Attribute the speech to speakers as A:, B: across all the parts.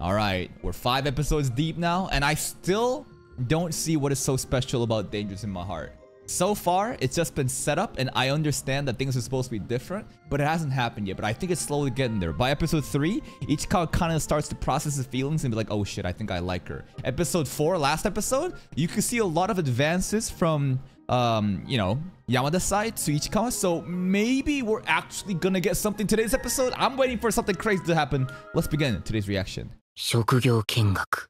A: All right, we're five episodes deep now, and I still don't see what is so special about Dangers in my heart. So far, it's just been set up, and I understand that things are supposed to be different, but it hasn't happened yet. But I think it's slowly getting there. By episode 3, each kind of starts to process his feelings and be like, oh shit, I think I like her. Episode 4, last episode, you can see a lot of advances from, um, you know, Yamada's side to Ichikawa. So maybe we're actually gonna get something today's episode. I'm waiting for something crazy to happen. Let's begin today's reaction.
B: 職業見学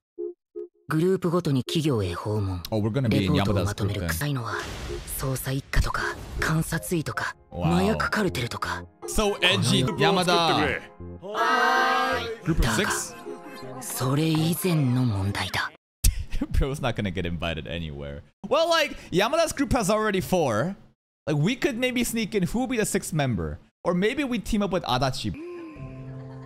B: グループごとに企業へ訪問
A: Oh,
B: レポートをまとめる.臭いのは捜査一課とか監察医とか.麻薬カルテルとか
A: So edgy, Yamada. Group of
B: だが?それ以前の問題だ
A: Bro's not gonna get invited anywhere. Well, like, Yamada's group has already four. Like, we could maybe sneak in who will be the sixth member. Or maybe we team up with Adachi.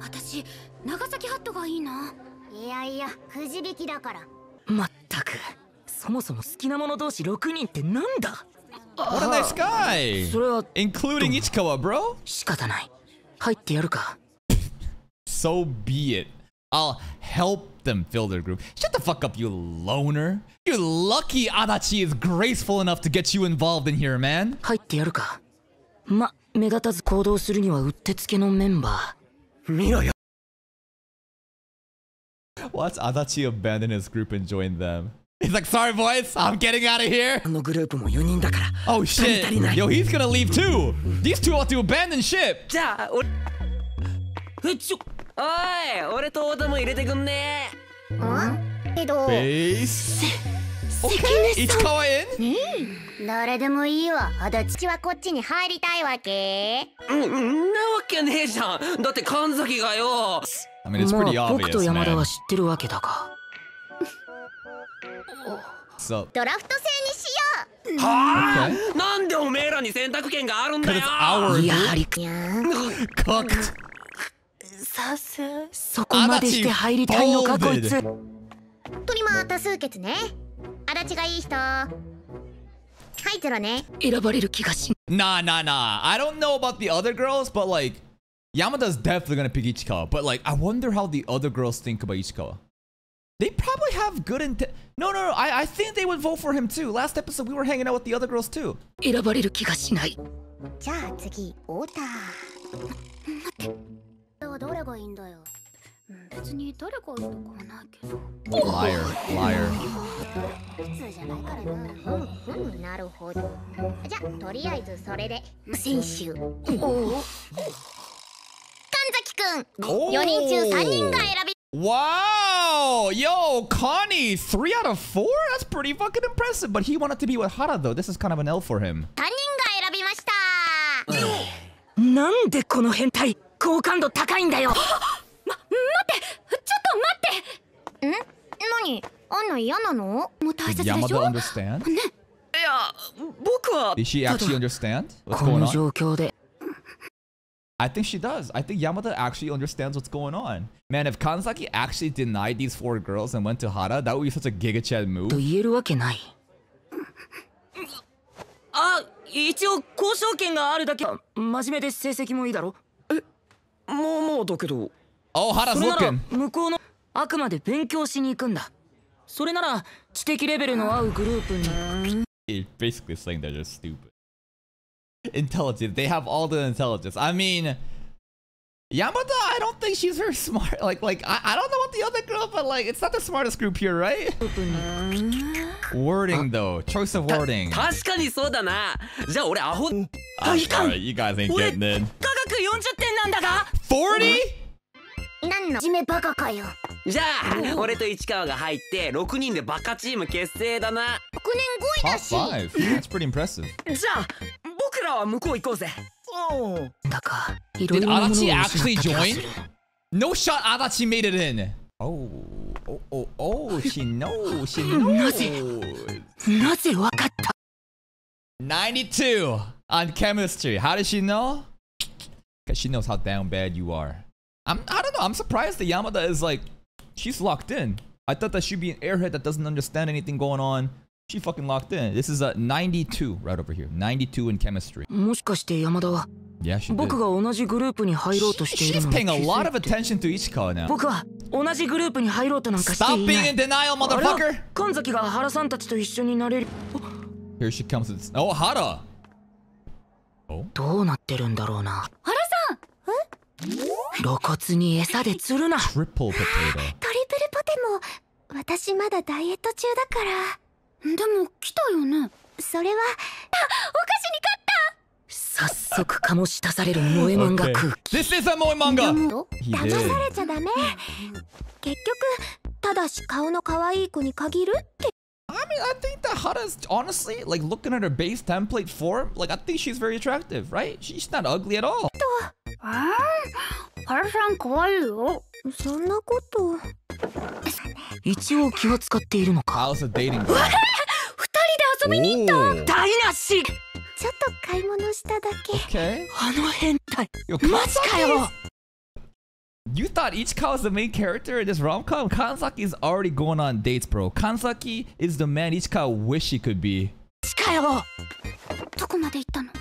C: 私長崎ハットがいいないやいやくじ引きだから
B: まったくそもそも好きな者同士6人ってなんだ
A: What a nice guy!
B: それは
A: Including Ichikawa, bro.
B: 仕方ない入ってやるか
A: So be it. I'll help them fill their group. Shut the fuck up, you loner. You're lucky Adachi is graceful enough to get you involved in here, man.
B: 入ってやるかま目立たず行動するにはうってつけのメンバー見ろよ
A: Watch Adachi abandon his group and join them. He's like, sorry boys, I'm getting out of here.
B: あのグループも4人だから
A: Oh
B: 足
A: shit. Yo, he's gonna leave too. These two ought to abandon ship.
D: じゃあ俺
B: えちょ
D: おい俺と太田も入れてくんね
C: んけど
A: Base. Okay, Ichikawa in?
C: 誰でもいいわ足立はこっちに入りたいわけ
D: うんんなわけねえじゃんだって神崎がよ
A: I mean, it's
B: ま
A: pretty
B: あ僕
A: obvious,
B: と山田
A: man.
B: は知ってるわけだが
A: So,
C: ドラフト制にしよ
D: はあ
A: okay.
D: なんでおめえらに選択権があるんだ
A: it's
D: よ
A: our
B: やは
A: group.
B: り
C: ういやん
A: Cooked.
B: さすそこまでして入りたいのかこいつ
C: トリマー多数決ね足立がいい人はいゼロね
B: 選ばれる気がし
A: Nah, nah, nah. I don't know about the other girls, but like, Yamada's definitely gonna pick Ichikawa. But like, I wonder how the other girls think about Ichikawa. They probably have good intent. No, no, no. I, I think they would vote for him too. Last episode, we were hanging out with the other girls too.
B: 選ばれる気がしない
C: じゃあ次太田待ってどれがいいんだようん別にどれがいいとかはないけど
A: Liar, liar.
C: 普通じゃないからなうんうんなるほどじゃあとりあえずそれで選手おお 神崎くん
A: おー
C: 4人中3人が選び
A: Wow! Yo, Connie, three out of four? That's pretty fucking impressive. But he wanted to be with Hara though. This is kind of an L for him.
C: 3人が選びました
B: なんでこの変態好感度高いんだよ
C: ちょっと待ってん何あんの嫌なのもう大
A: Did
C: 切でし
A: Yamada
C: ょ
A: understand?
D: いや僕は
A: Did she actually understand what's
B: こ
A: going
B: の
A: on?
B: 状況で
A: I think she does. I think Yamada actually understands what's going on. Man, if Kanzaki actually denied these four girls and went to Hara, that would be such a Giga Chad
B: と
A: move.
B: 言えるわけない
D: あ
B: 一応交渉権があるだけ真面目で成績もいいだろ
D: まあまあだけど
A: Oh,
B: そ
A: Hara's
B: れなら
A: looking.
B: 向こうのあくまで勉強しに行くんだそれなら知的レベルの合うグループに
A: It's basically saying they're just stupid. Intelligent. They have all the intelligence. I mean, Yamada, I don't think she's very smart. Like, like I, I don't know what the other girl, but like, it's not the smartest group here, right?
B: グループに
A: Wording though, choice of wording.
D: 確かにそうだなじゃあ俺アホ
A: I'm sorry, you guys ain't getting in.
B: 科学40点なんだが
A: 40?
C: 何のじめバカかよ
D: じゃあ俺と市川が入って6人でバカチーム結成だな
C: 6年5位だ
A: Top
C: し
A: five. That's pretty impressive.
D: じゃあ 僕らは向こう行こうぜ
B: だかいろい
A: Did
B: ろなものを
A: Adachi
B: 失
A: actually
B: った気が
A: join?
B: する
A: No shot, Adachi made it in. Oh, oh, oh, oh, she knows, she knows.
B: なぜわかった
A: 92 on chemistry. How does she know? Because she knows how down bad you are. I'm, I don't know. I'm surprised that Yamada is like, she's locked in. I thought that she'd be an airhead that doesn't understand anything going on. She fucking locked in. This is a 92 right over here. 92 in chemistry.
B: もしかして山田は
A: Yeah, she did.
B: 僕が同じグループに入ろうとしている
A: She's
B: のに
A: paying a
B: 気
A: lot
B: づ
A: of
B: いて
A: attention to Ichikawa now.
B: 僕は同じグループに入ろうとなんかして
A: Stop
B: い
A: being
B: ない
A: in denial,
B: あれ
A: motherfucker!
B: 神崎が原さんたちと一緒になれる
A: Here she comes. With, oh, Hara! Oh?
B: どうなってるんだろうな原さん露骨に餌で釣るな
A: Triple potato.
C: トリプルポテも私まだダイエット中だから でも来たよねそれは
B: 早速醸し出される萌え漫画.空気
A: This is a Moe manga!
C: 騙さ.れちゃダメ結局ただし顔の可愛い子に限るって
A: I mean, I think that Hara's honestly, like looking at her base template form, like I think she's very attractive, right? She's not ugly at all. How's the dating?
C: 遊びに行っ
A: た
B: ダイナシー
C: ちょっと買い物しただけ、
A: okay.
B: あの変態マジかよ
A: You thought Ichikawa was the main character in this rom-com? Kanzaki is already going on dates, bro. Kanzaki is the man Ichikawa wish he could be.
B: かよ
C: どこまで行ったのど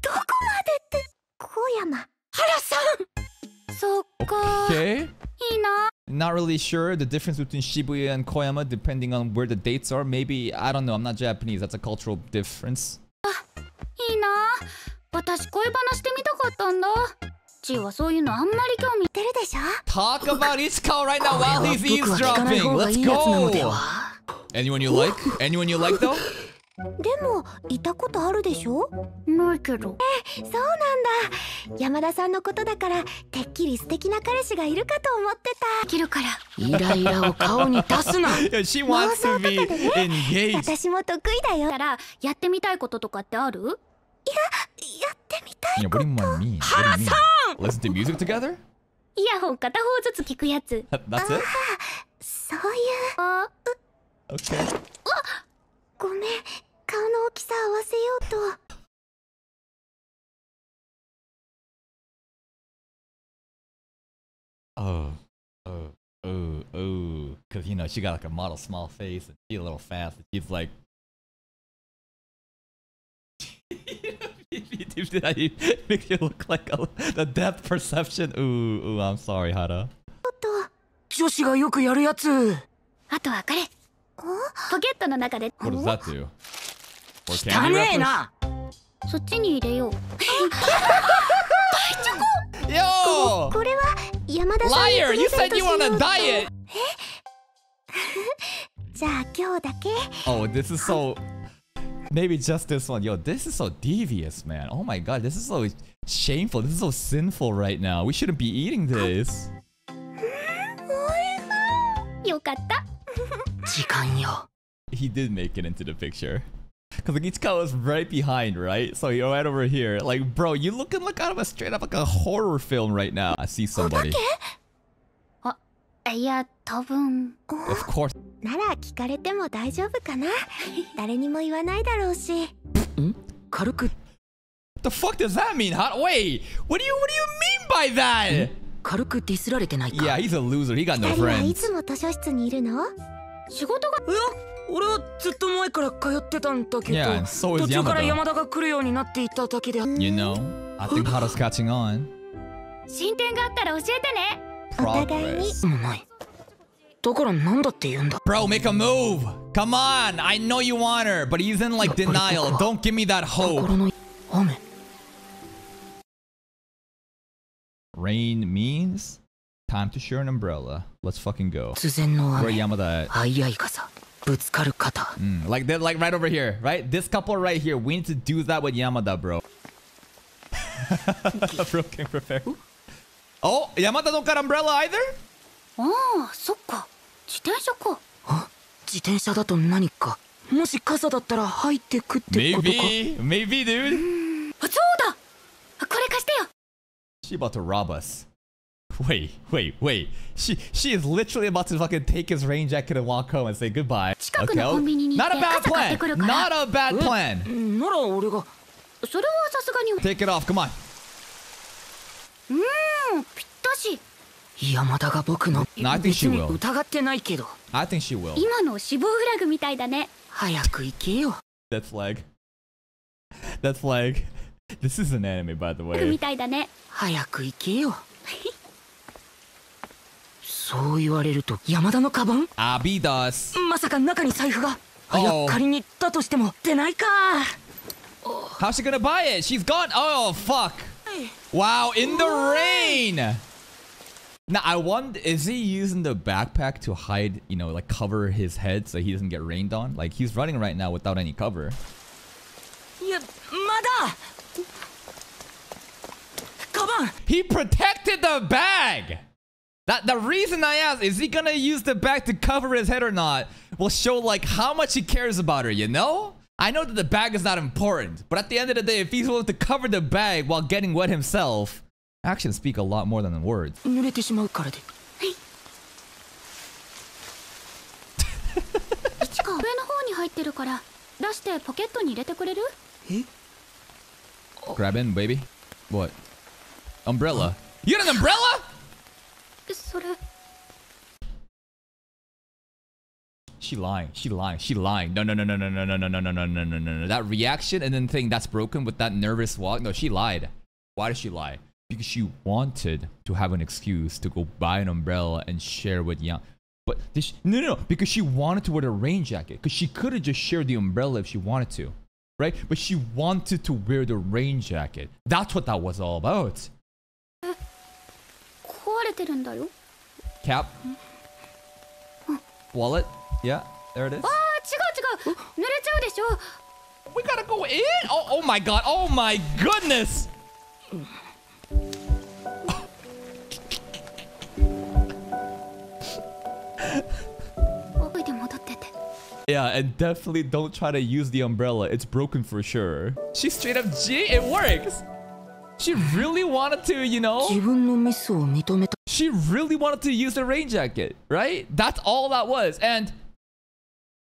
C: どこまでって小山
B: 原さん
C: そっか
A: Okay.
C: いいな
A: Not really sure the difference between Shibuya and Koyama depending on where the dates are. Maybe, I don't know. I'm not Japanese. That's a cultural difference.
C: いいな私恋話してみたかったんだ チーはそういうのあんまり興味出るでしょ
A: Talk about Ichikawa right now while
B: は
A: he's eavesdropping. Let's go.
B: は
A: Anyone you like? Anyone you like though?
C: でもいたことあるでしょ？ないけどえそうなんだ山田さんのことだからてっきり素敵な彼氏がいるかと思ってたできるから
B: イライラを顔に出すな
A: Yeah, she wants to be engaged.
C: 私も得意だよだからやってみたいこととかってある？いややってみたい
A: Yeah, what do you want me? What do you mean? Listen to music together?
C: イヤホン片方ずつ聞くやつ
A: That- That's it?
C: そういうあ
A: Okay.
C: ごめん顔の大きさ合わせようと
A: Oh, oh, oh, oh. Because, you know, she got like a model small face and she's a little fast. And she's like. Did I make you look like a, the depth perception? Ooh, ooh, I'm sorry, Hara.
B: 女子がよくやるやつ
C: あとはこれポケットの中で
A: What does that do?
B: 汚ねえ?な
C: そっちに入れよう
A: Yo!
C: これは山田さんに
A: Liar!
C: プ
A: You
C: レゼン
A: said
C: ト
A: you
C: しよう
A: a
C: と
A: diet!
C: じゃあ今日だけ
A: Oh, this is so. Maybe just this one. Yo, this is so devious, man. Oh my god, this is so shameful. This is so sinful right now. We shouldn't be eating this.
C: よかった
B: 時間よ
A: He did make it into the picture. Because like, Ichikawa was right behind, right? So you're right over here. Like, bro, you looking like out of a straight up like a horror film right now. I see somebody.
C: いや多分
A: Of course.
C: なら聞かれても大丈夫かな誰にも言わないだろうし
B: 軽く
A: the fuck does that mean? How, wait, what do you what do you mean by that?
B: 軽くディスられてないか
A: Yeah, he's a loser. He got
C: 二
A: no
C: 人はい
A: friends.
C: つも図書室にいるの仕事が
B: いや俺はずっと前から通ってたんだけど
A: Yeah, and so is
B: 途中から
A: Yamada.
B: 山田が来るようになっていただけで
A: You know, I think Hara's catching on.
C: 進展があったら教えてねお互いに
A: Progress.
B: もないだからなんだって言うんだ
A: Bro, make a move. Come on. I know you want her, but he's in like denial. Don't give me that hope.
B: 心の雨
A: Rain means time to share an umbrella. Let's fucking go.
B: 突然の
A: Where
B: 雨
A: Yamada at?
B: あいあい傘ぶつかる肩
A: Mm, like they're like right over here, right? This couple right here. We need to do that with Yamada, bro. bro can prepare. Oh, Yamada don't got umbrella either?
C: ああそっか自転車か
B: 自転車だと何かもし傘だったら入ってくってことか
A: Maybe, maybe, dude.
C: あそうだこれ貸してよ
A: She about to rob us. Wait, wait, wait. She she is literally about to fucking take his rain jacket and walk home and say goodbye.
C: 近くのコンビニに行
A: Not
C: って
A: a bad
C: 傘買ってく
A: plan.
C: るから
A: Not a bad plan.
B: なら俺が
C: それはさすがに
A: Take it off. Come on.
C: うんぴったし
B: 山田が僕の疑ってないけど。
E: 今の死亡フラグみたいだね。
B: 早く行けよ。そう言われると山田のカバン
A: アビダス
B: まさか中に財布が？
A: 早
B: くに行ったないか。
A: How's she gonna buy it? She's ン Now I wonder, is he using the backpack to hide, you know, like cover his head so he doesn't get rained on? Like he's running right now without any cover.
B: Come on.
A: He protected the bag. That the reason I asked is he gonna use the bag to cover his head or not will show like how much he cares about her. You know. I know that the bag is not important, but at the end of the day, if he's willing to cover the bag while getting wet himself, Actions speak a lot more than words. Grab in, baby. What? Umbrella. You got an umbrella? She lying. She lying. She lying. No, no, no, no, no, no, no, no, no, no, no, no, no, no. That reaction and then thing that's broken with that nervous walk. No, she lied. Why did she lie? because she wanted to have an excuse to go buy an umbrella and share with Yang. But this, no, no, no, because she wanted to wear a rain jacket. Because she could have just shared the umbrella if she wanted to, right? But she wanted to wear the rain jacket. That's what that was all about. Cap. Wallet. Yeah, there it is. We gotta go in? Oh, oh my god. Oh my goodness. Yeah, and definitely don't try to use the umbrella. It's broken for sure. She straight up G, it works. She really wanted to, you know? She really wanted to use the rain jacket, right? That's all that was. And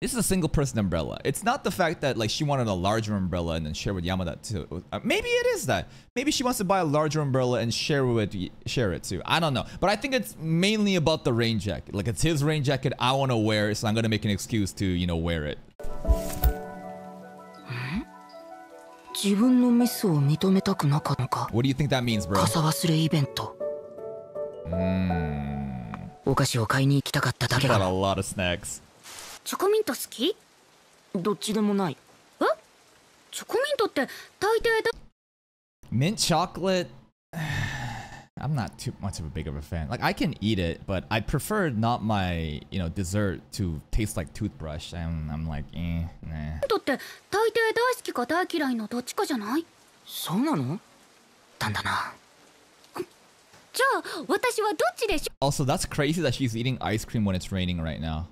A: this is a single person umbrella. It's not the fact that like she wanted a larger umbrella and then share with Yamada too. Uh, maybe it is that. Maybe she wants to buy a larger umbrella and share with share it too. I don't know. But I think it's mainly about the rain jacket. Like it's his rain jacket I want to wear, so I'm gonna make an excuse to you know wear it.
B: 自分のミスを認めたくなかったのか
A: What do you think that means, bro?
B: 傘忘れイベントお菓子を買いに行きたかっただけ
A: Got a
B: だ
A: lot of snacks.
E: チョコミント好き
B: どっちでもない
E: えチョコミントって大抵だ
A: Mint chocolate. I'm not too much of a big of a fan. Like I can eat it, but I prefer not my you know dessert to taste like toothbrush. I'm I'm like eh, nah.
E: ミントって大抵大好きか大嫌いのどっちかじゃない
B: そうなのだんだな
E: じゃあ私はどっちでしょ
A: Also, that's crazy that she's eating ice cream when it's raining right now.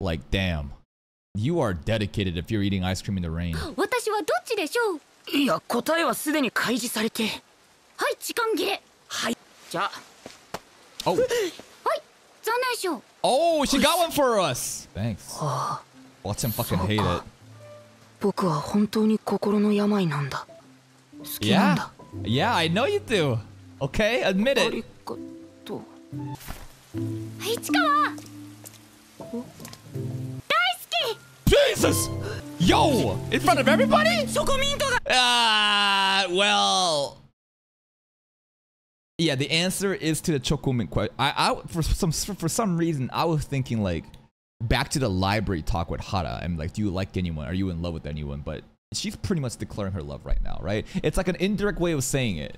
A: Like damn, you are dedicated if you're eating ice cream in the rain.
E: 私はどっちでしょう
B: いや答えはすでに開示されて
E: はい時間切れ
B: はいじゃあ
A: Oh,
E: はい残念賞
A: oh, she got one for us. Thanks. Watch him fucking hate it.
B: 僕は本当に心の病なんだ好きなん
A: Yeah,
B: だ
A: yeah, I know you do. Okay, admit
B: あり
A: it.
B: がとう
E: 市川
A: Jesus! Yo! In front of everybody? Ah, uh, well... Yeah, the answer is to the Chocomin question. I, I, for some, for some reason, I was thinking like, back to the library talk with Hara. I'm like, do you like anyone? Are you in love with anyone? But she's pretty much declaring her love right now, right? It's like an indirect way of saying it.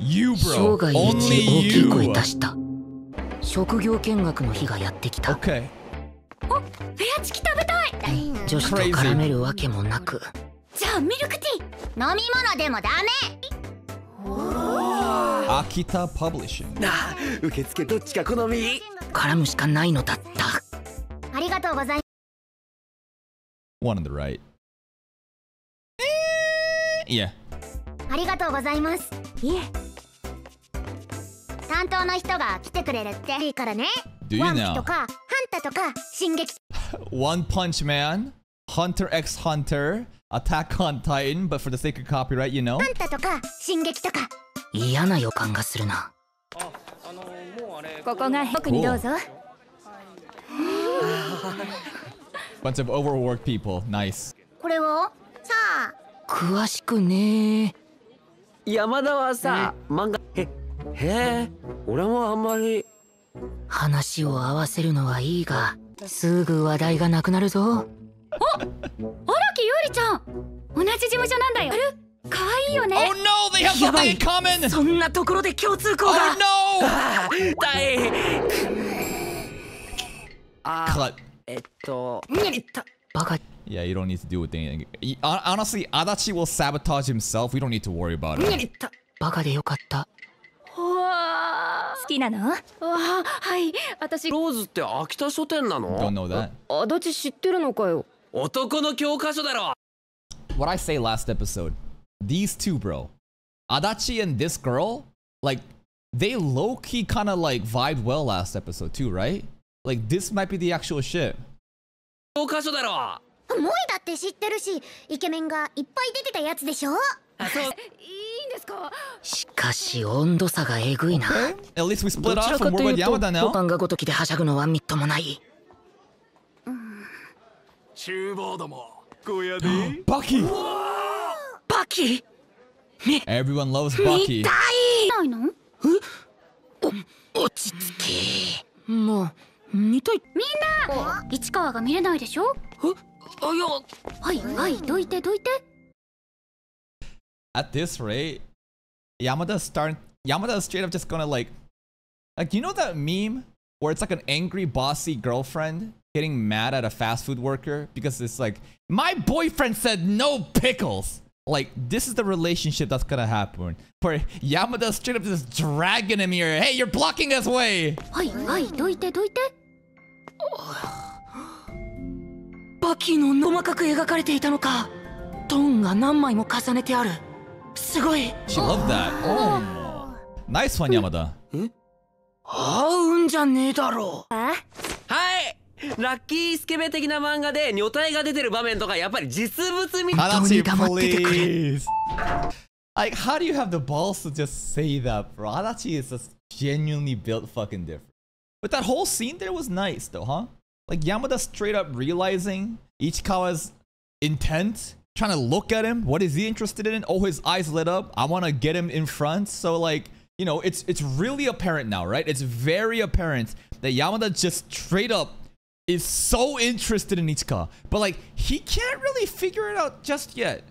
A: You, bro. Only you.
B: 職業見学の日がやってきた。
A: Okay.
E: フェアチキ食べたい。
B: 女子と絡めるわけもなく。
E: じゃあミルクティー。
C: 飲み物でもダメ。
A: Akita Publishing.
D: なあ受付どっちか好み
B: 絡むしかないのだった。
C: ありがとうござい
A: One on the right. Yeah.
C: ありがとうございます。いえ担当の人が来てくれるっていいからね
A: Do you
C: ワンピ
A: know?
C: とかハンタとか進撃
A: One Punch Man, Hunter x Hunter, Attack on Titan, but for the sake of copyright, you know.
C: ハンタとか進撃とか
B: 嫌な予感がするな
E: ここが僕にどうぞ
A: Bunch of overworked people. Nice.
C: これはさあ
B: 詳しくね
D: 山田はさ漫画へへえ俺もあんまり
B: 話を合わせるのはいいがすぐ話題がなくなるぞ
E: 荒木ゆりちゃん同じ事務所なんだよ可愛いよね
A: Oh no, they have
B: やば
A: something
B: い
A: in common!
B: そんなところで共通項
A: Oh
B: が
A: no!
D: 大あ
A: Cut.
D: えっと
B: バカ
A: Yeah, you don't need to do anything. Y- hon- Honestly, Adachi will sabotage himself. We don't need to worry about it.
B: バカでよかった
E: 好きなのわあはい私
D: ローズって秋田書店な
A: Don't
D: の
A: know that.
E: 足立知ってるのかよ
D: 男の教科書だろ
A: What I say last episode. These two, bro. Adachi and this girl, like, they low key kind of like vibed well last episode too, right? Like, this might be the actual shit.
D: 教科書だろ
C: 萌えだって知ってるしイケメンがいっぱい出てたやつでしょ
D: あそう
E: いいんですか？
B: しかし温度差がえぐいな。
A: Okay.
B: がごときではしゃぐのはみっともない。
A: Bucky!
B: バキ
A: Everyone loves Bucky.
E: ないの
B: 落ち着け。もう見たい。
E: 市川が見れないでしょ？
B: あいや。
E: はいはいどいてどいて
A: At this rate, Yamada's starting. Yamada's straight up just gonna like, like you know that meme where it's like an angry bossy girlfriend getting mad at a fast food worker because it's like my boyfriend said no pickles. Like this is the relationship that's gonna happen. For Yamada straight up just dragging him here. Hey, you're blocking his way.
E: はいはいどいてどいて
B: バキの細かく描かれていたのかトーンが何枚も重ねてある すごい
A: She loved that. Oh, nice one, Yamada.
B: 合うんじゃねえだろ
D: はいラッキースケベ的な漫画で女体が出てる場面とかやっぱり実物みたい
A: Adachi,
B: 黙っててくれ。
A: please. Like, how do you have the balls to just say that, bro? Adachi is just genuinely built fucking different. But that whole scene there was nice, though, huh? Like Yamada straight up realizing Ichikawa's intent, trying to look at him. What is he interested in? Oh, his eyes lit up. I want to get him in front. So like, you know, it's it's really apparent now, right? It's very apparent that Yamada just straight up is so interested in Ichika, but like he can't really figure it out just yet.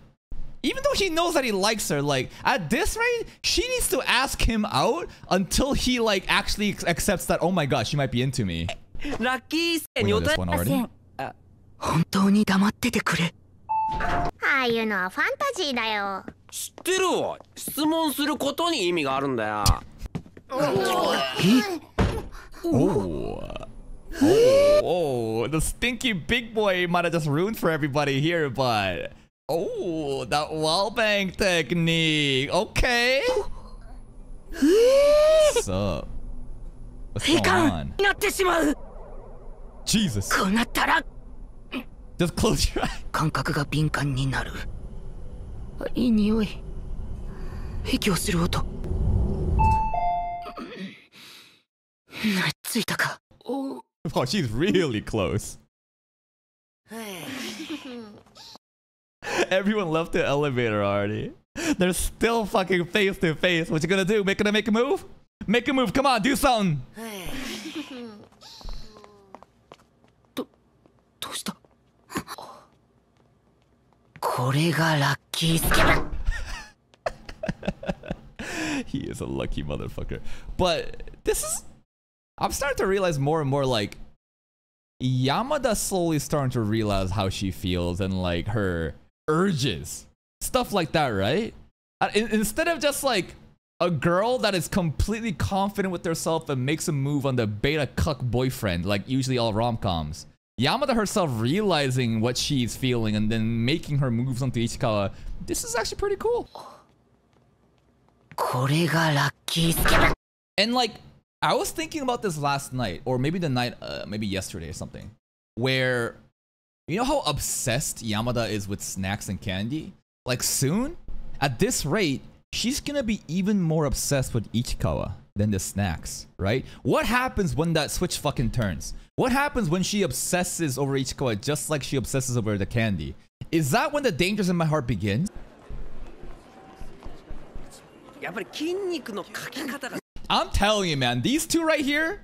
A: Even though he knows that he likes her, like at this rate, she needs to ask him out until he like actually ex- accepts that. Oh my god, she might be into me.
D: ラッキースケ
A: We know
D: 女
A: this
D: 体
A: one already.
B: 本当に黙っててくれ
C: ああいうのはファンタジーだよ
D: 知ってるわ質問することに意味があるんだよ
A: Oh. Oh, oh, the stinky big boy might have just ruined for everybody here, but oh, that wall bang technique. Okay. What's up? What's
B: い
A: going
B: か
A: on? Jesus.
B: こうなったら
A: Just close your eye.
B: 感覚が敏感になるいい匂い息をする音なついたかお
A: Oh, she's really close. Everyone left the elevator already. They're still fucking face to face. What you gonna do? Make gonna make a move? Make a move. Come on, do something.
B: これがラッキースケベ
A: He is a lucky motherfucker. But this is. I'm starting to realize more and more like. Yamada slowly starting to realize how she feels and like her urges. Stuff like that, right? Uh, in- instead of just like a girl that is completely confident with herself and makes a move on the beta cuck boyfriend, like usually all rom coms. Yamada herself realizing what she's feeling and then making her moves onto Ichikawa. This is actually pretty cool. And like, I was thinking about this last night, or maybe the night, uh, maybe yesterday or something, where you know how obsessed Yamada is with snacks and candy? Like soon, at this rate, she's gonna be even more obsessed with Ichikawa than the snacks, right? What happens when that switch fucking turns? What happens when she obsesses over Ichikawa just like she obsesses over the candy? Is that when the dangers in my heart
D: begin?
A: I'm telling you, man, these two right here,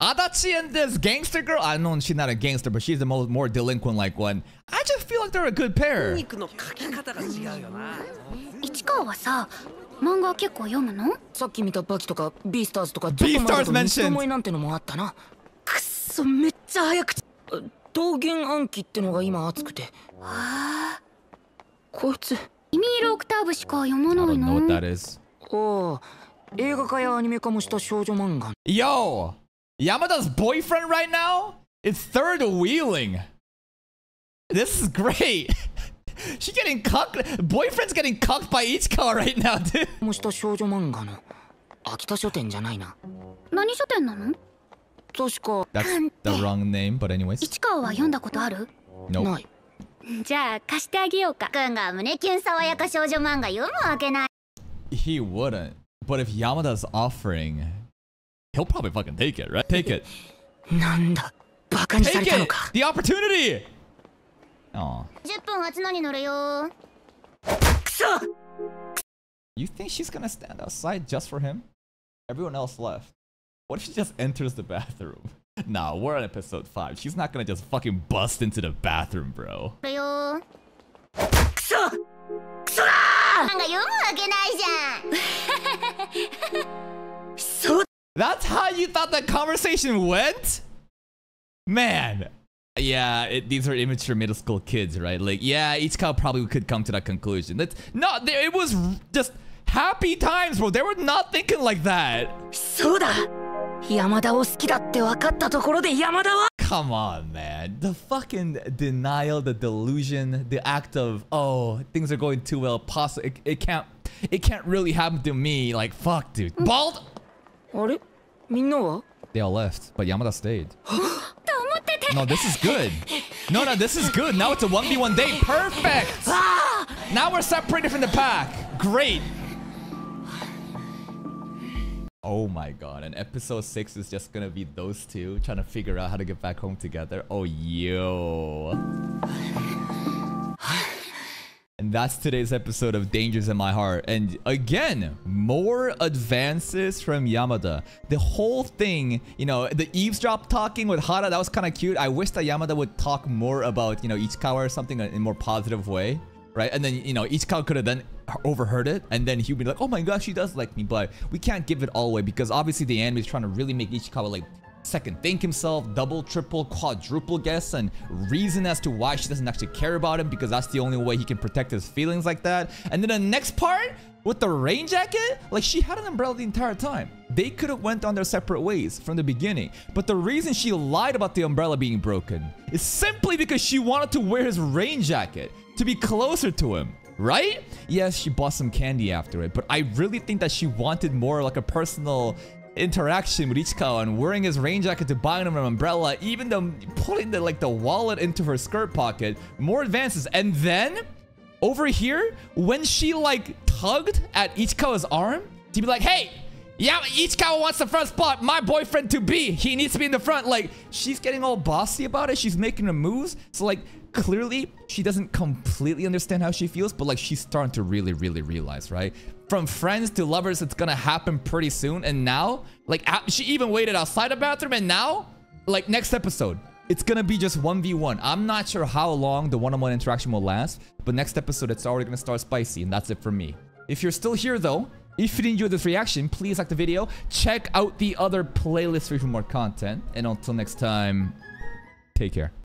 A: Adachi and this gangster girl, I know she's not a gangster, but she's the most, more delinquent like one. I just feel like they're a good pair. Beastars mentioned!
B: そめっちゃ早口あ桃源暗記ってのが今熱くてこいつ
E: 君色オクターブしか読まない
A: don't know what
E: の
A: that is.
B: ああ映画化やアニメ化もした少女漫画
A: Yo, Yamada's boyfriend right now is third wheeling. This is great. she getting cucked. Boyfriend's getting cucked by Ichikawa right now, dude.
B: もした少女漫画の秋田書店じゃないな
E: 何書店なの
B: 確か
A: That's the wrong name, but anyways.
E: 市川は読んだことある
A: Nope.
B: ない
E: じゃあ貸してあげようか
C: くんが胸キュン爽やか少女漫画読むわけない
A: He wouldn't. But if Yamada's offering, he'll probably fucking take it, right? Take it.
B: なんだバカにさ
A: Take
B: れたの
A: it!
B: か
A: The opportunity! Aw.
C: 10分初のに乗るよ
B: くそ
A: You think she's gonna stand outside just for him? Everyone else left. What if she just enters the bathroom? Nah, we're on episode 5. She's not gonna just fucking bust into the bathroom, bro. That's how you thought that conversation went? Man. Yeah, it, these are immature middle school kids, right? Like, yeah, Ichikawa probably could come to that conclusion. That's, not. it was just happy times, bro. They were not thinking like that.
B: そうだ 山田を好きだって分かったところで山田は
A: Come on, man. The fucking denial, the delusion, the act of oh things are going too well. Possible, it, it can't, it can't really happen to me. Like fuck, dude. Bald.
B: あれみんなは
A: They all left, but Yamada stayed. No, this is good. No, no, this is good. Now it's a 1v1 date. Perfect. Now we're separated from the pack. Great. Oh my god, and episode 6 is just gonna be those two trying to figure out how to get back home together. Oh, yo. And that's today's episode of Dangers in My Heart. And again, more advances from Yamada. The whole thing, you know, the eavesdrop talking with Hara, that was kind of cute. I wish that Yamada would talk more about, you know, Ichikawa or something in a more positive way. Right? And then, you know, Ichikawa could have then overheard it. And then he'd be like, oh my gosh, she does like me. But we can't give it all away because obviously the anime is trying to really make Ichikawa like second think himself, double, triple, quadruple guess, and reason as to why she doesn't actually care about him because that's the only way he can protect his feelings like that. And then the next part with the rain jacket, like she had an umbrella the entire time. They could have went on their separate ways from the beginning. But the reason she lied about the umbrella being broken is simply because she wanted to wear his rain jacket to be closer to him. Right? Yes, she bought some candy after it, but I really think that she wanted more like a personal interaction with Ichikawa and wearing his rain jacket to buying him an umbrella, even though putting the like the wallet into her skirt pocket, more advances. And then over here, when she like tugged at Ichikawa's arm to be like, hey, yeah, Ichikawa wants the front spot. My boyfriend to be. He needs to be in the front. Like, she's getting all bossy about it. She's making the moves. So, like, clearly, she doesn't completely understand how she feels, but, like, she's starting to really, really realize, right? From friends to lovers, it's gonna happen pretty soon. And now, like, she even waited outside the bathroom. And now, like, next episode, it's gonna be just 1v1. I'm not sure how long the one-on-one interaction will last, but next episode, it's already gonna start spicy. And that's it for me. If you're still here, though, if you enjoyed this reaction, please like the video. Check out the other playlist for even more content. And until next time, take care.